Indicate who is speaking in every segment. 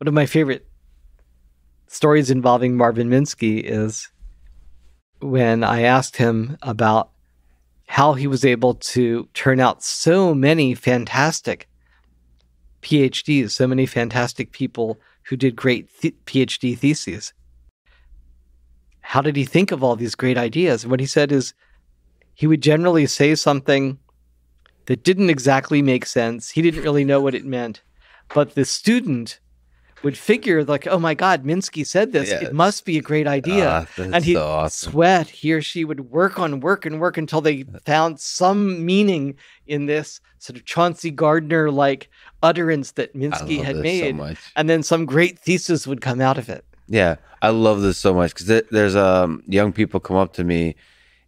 Speaker 1: one of my favorite stories involving Marvin Minsky is when I asked him about how he was able to turn out so many fantastic PhDs, so many fantastic people who did great th- PhD theses. How did he think of all these great ideas? What he said is he would generally say something that didn't exactly make sense. He didn't really know what it meant, but the student would figure like, oh my God, Minsky said this.
Speaker 2: Yeah.
Speaker 1: It must be a great idea.
Speaker 2: Ah,
Speaker 1: and he'd
Speaker 2: so awesome.
Speaker 1: sweat. He or she would work on work and work until they found some meaning in this sort of Chauncey Gardiner like utterance that Minsky had made.
Speaker 2: so
Speaker 1: and then some great thesis would come out of it.
Speaker 2: Yeah, I love this so much because there's um young people come up to me,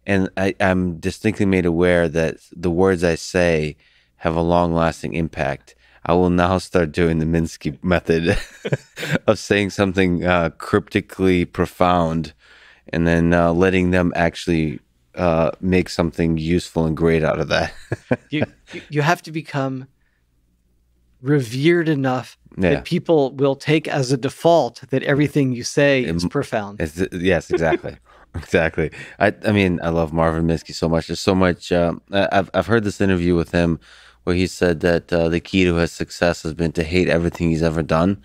Speaker 2: and I, I'm distinctly made aware that the words I say have a long lasting impact. I will now start doing the Minsky method of saying something uh, cryptically profound, and then uh, letting them actually uh, make something useful and great out of that.
Speaker 1: You you, have to become revered enough
Speaker 2: yeah.
Speaker 1: that people will take as a default that everything you say is profound.
Speaker 2: Yes, exactly. exactly. I, I mean, I love Marvin Minsky so much. There's so much. I- I've, I've heard this interview with him where he said that uh, the key to his success has been to hate everything he's ever done,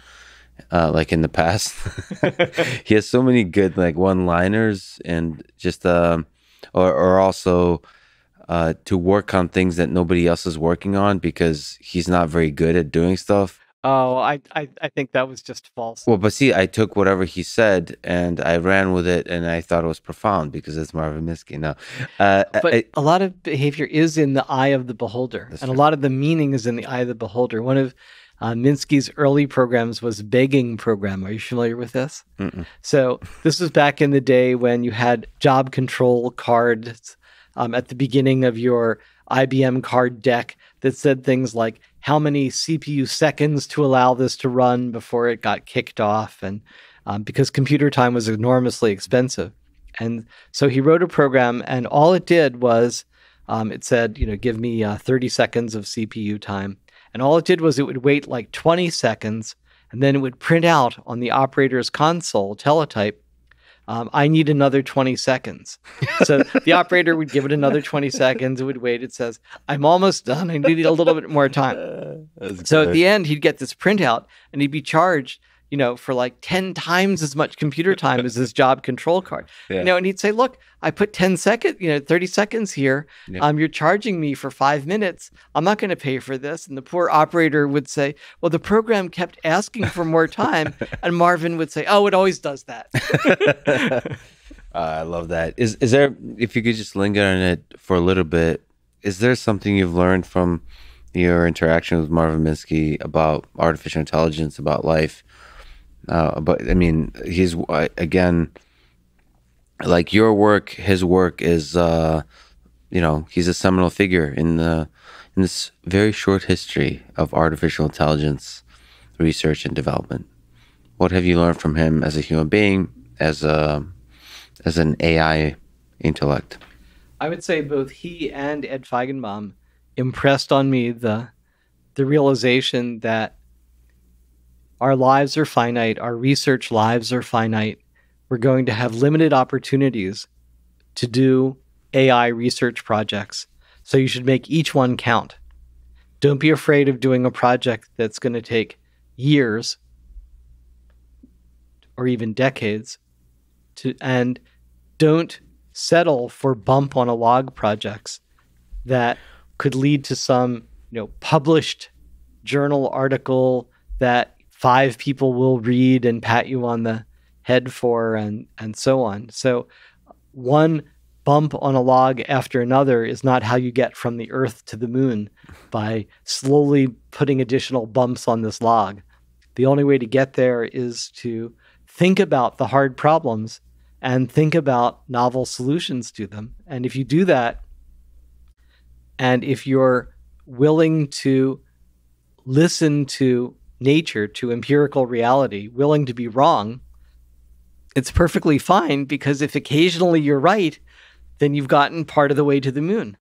Speaker 2: uh, like in the past. he has so many good like one-liners and just, um, or, or also uh, to work on things that nobody else is working on because he's not very good at doing stuff.
Speaker 1: Oh, I, I I think that was just false.
Speaker 2: Well, but see, I took whatever he said and I ran with it, and I thought it was profound because it's Marvin Minsky. No, uh,
Speaker 1: but
Speaker 2: I-
Speaker 1: a lot of behavior is in the eye of the beholder, and a lot of the meaning is in the eye of the beholder. One of uh, Minsky's early programs was begging program. Are you familiar with this?
Speaker 2: Mm-mm.
Speaker 1: So this was back in the day when you had job control cards um, at the beginning of your IBM card deck that said things like how many CPU seconds to allow this to run before it got kicked off, and um, because computer time was enormously expensive. And so he wrote a program, and all it did was um, it said, you know, give me uh, 30 seconds of CPU time. And all it did was it would wait like 20 seconds, and then it would print out on the operator's console teletype, um, I need another 20 seconds. So the operator would give it another 20 seconds. It would wait. It says, I'm almost done. I need a little bit more time. So at the end, he'd get this printout and he'd be charged, you know, for like 10 times as much computer time as his job control card.
Speaker 2: Yeah.
Speaker 1: You know, and he'd say, Look, I put 10 seconds, you know, 30 seconds here.
Speaker 2: Yeah.
Speaker 1: Um, you're charging me for five minutes. I'm not going to pay for this. And the poor operator would say, Well, the program kept asking for more time. and Marvin would say, Oh, it always does that.
Speaker 2: Uh, I love that. Is is there? If you could just linger on it for a little bit, is there something you've learned from your interaction with Marvin Minsky about artificial intelligence, about life? Uh, but I mean, he's again, like your work. His work is, uh, you know, he's a seminal figure in the in this very short history of artificial intelligence research and development. What have you learned from him as a human being, as a as an AI intellect?
Speaker 1: I would say both he and Ed Feigenbaum impressed on me the the realization that our lives are finite, our research lives are finite. We're going to have limited opportunities to do AI research projects. So you should make each one count. Don't be afraid of doing a project that's going to take years or even decades to and don't settle for bump on a log projects that could lead to some you know published journal article that five people will read and pat you on the head for and and so on so one bump on a log after another is not how you get from the earth to the moon by slowly putting additional bumps on this log the only way to get there is to think about the hard problems and think about novel solutions to them. And if you do that, and if you're willing to listen to nature, to empirical reality, willing to be wrong, it's perfectly fine because if occasionally you're right, then you've gotten part of the way to the moon.